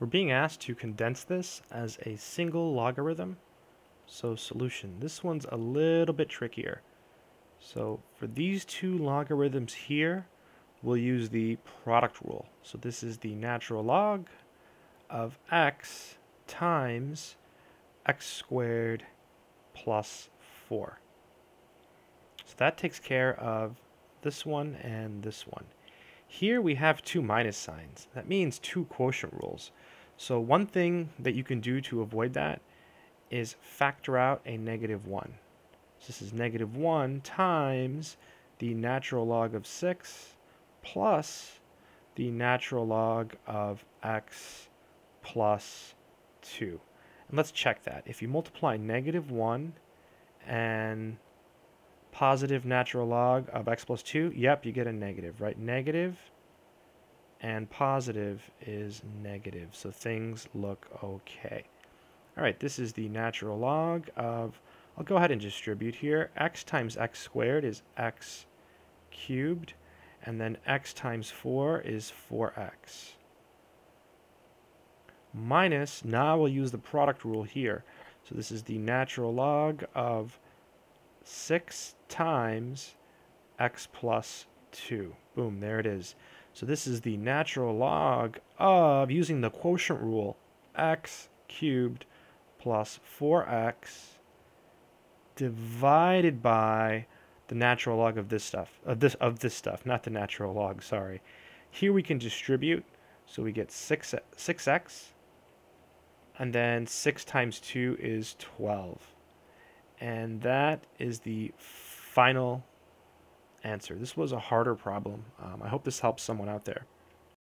We're being asked to condense this as a single logarithm. So solution. This one's a little bit trickier. So for these two logarithms here, we'll use the product rule. So this is the natural log of x times x squared plus 4. So that takes care of this one and this one. Here we have two minus signs. That means two quotient rules. So one thing that you can do to avoid that is factor out a negative 1. So this is negative 1 times the natural log of 6 plus the natural log of x plus 2. And let's check that. If you multiply negative 1 and positive natural log of x plus 2, yep, you get a negative, right? Negative and positive is negative. So things look okay. All right, this is the natural log of, I'll go ahead and distribute here. x times x squared is x cubed, and then x times 4 is 4x. Minus, now we'll use the product rule here. So this is the natural log of 6 times x plus 2. Boom, there it is. So this is the natural log of, using the quotient rule, x cubed plus 4x divided by the natural log of this stuff, of this, of this stuff, not the natural log, sorry. Here we can distribute, so we get 6, 6x, and then 6 times 2 is 12. And that is the final answer. This was a harder problem. Um, I hope this helps someone out there.